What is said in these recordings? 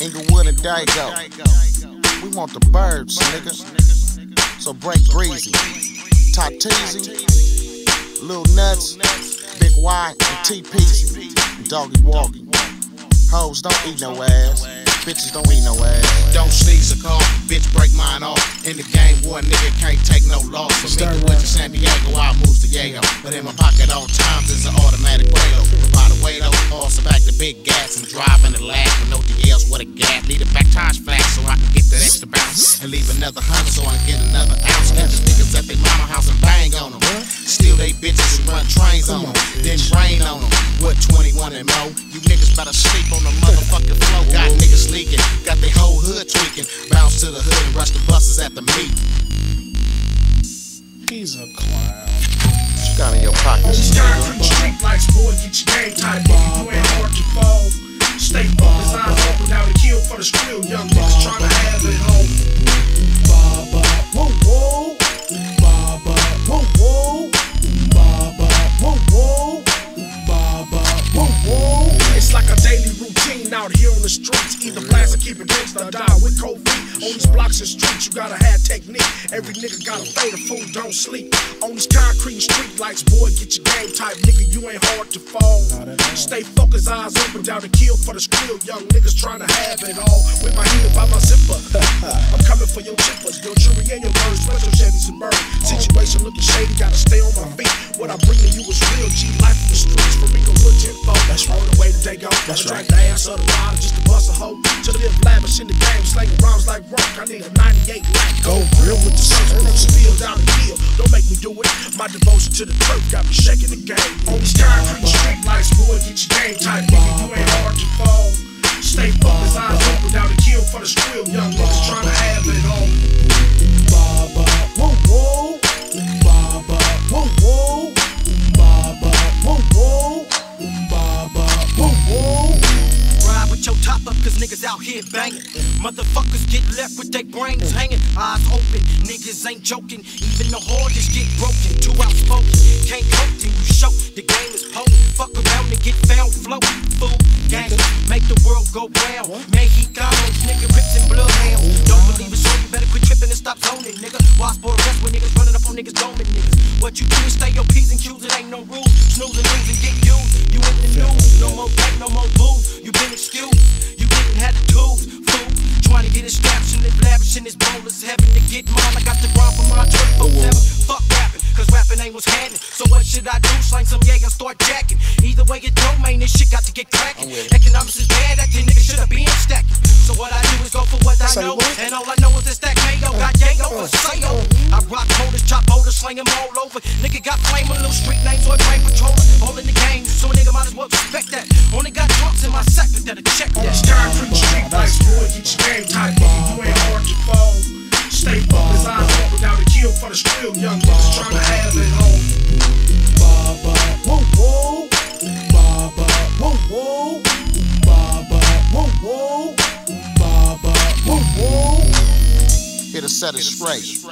Inglewood and Dago. We want the birds, nigga. So break breezy. Tateezy, Lil Nuttz, Big Wy, and T Peasy. Doggy Walkie. Hoes don't eat no ass. Bitches don't eat no ass. Don't sneeze a car, bitch break mine off. In the game, war nigga can't take no loss. Start nigga with to San Diego, I move to Diego. But in my pocket all times is an automatic radio. By the way though, also back to big gas and driving the last with no DLs what a gap. Need a back tires flat so I can get that extra bounce. And leave another hundred so I can get another ounce. And just niggas at their mama house and bang on them. Steal they bitches and run trains on them. Then rain on them. What 21 and more? You niggas better sleep on the the meet. He's a clown. What you got in your pocket? Time for the street lights, boy, get your game tight, nigga. You ain't hard to fall. Stay focused, eyes open, down the kill for the skrill. Young niggas to have it home. Baba, whoa, whoa. Baba, whoa, whoa. Baba, whoa, whoa. Baba, whoa, whoa. It's like a daily routine out here on the streets. Either blast or keep it gangsta or die with cold feet. On these blocks and streets, you gotta have technique. Every nigga got a fade of food, don't sleep. On these concrete street lights, boy, get your game type, nigga. You ain't hard to fall. Stay focused, eyes open, down the kill for the skrill. Young niggas tryna have it all. With my heel by my zipper. I'm coming for your chippers, your jewelry and your birds, special Chevys and birds. Situation looking shady, gotta stay on my feet. What I bring to you is real G life in the streets for Inglewood to That's right. The ass of the rider just to bust a hoe. To live lavish in the game, slanging rhymes like rock. I need a 98 light. Go real with the sun. From spill down the hill. Don't make me do it. My devotion to the turf got me shaking the game. On these concrete street lights, boy, get your game tight, nigga. You ain't cause niggas out here banging. Motherfuckers get left with their brains hanging. Eyes open, niggas ain't joking. Even the hardest get broken. Too outspoken, can't cope till you show. The game is potent. Fuck around and get found floating. Fool, gang, make the world go round. Mexicanos, nigga, rips and bloodhound. Don't believe it's all, you better quit tripping and stop zoning, nigga. Why sport rest when niggas running up on niggas, doming niggas? What you do is stay your P's and Q's, it ain't no rules. Lose and get used. You in the news, no more get his straps and live lavish in his bowlers. Heaven to get mine, I got the grind for my 24 7. Fuck rapping, cause rapping ain't what's happening. So what should I do? Slang some yeah and start jacking. Either way it don't, man, this shit got to get cracking. Economics is bad, acting nigga should have been stacking. So what I do is go for what I Say know. what? And all I know is that stack mayo, got yayo for uh. sale. I rock motors, chop motors, sling 'em all over. Nigga got flame, on little street names so I brain patroller. All in the game, so a nigga might as respect that. Only got drunks in my sector that'll check that. It's time for the street lights, boy, get your game tight, nigga. You ain't hard to fall. Stay focused, eyes open, down the kill for the skrill. Young niggas tryna have it home. Baba, whoa, whoa. Baba, whoa, whoa. Baba, whoa, whoa. Baba, whoa, whoa. Here to set it straight.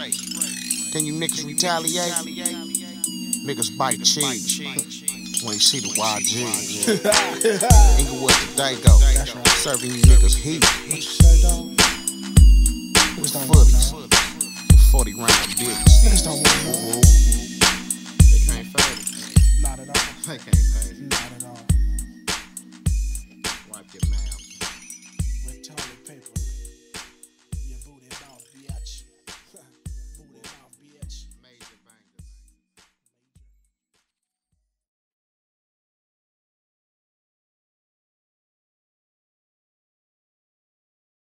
Can you niggas retaliate? Niggas bite cheese. When you see the YG. Inglewood to Dago. Serving you niggas heat. What you say, dog? With footies. 40 round dicks. Niggas don't want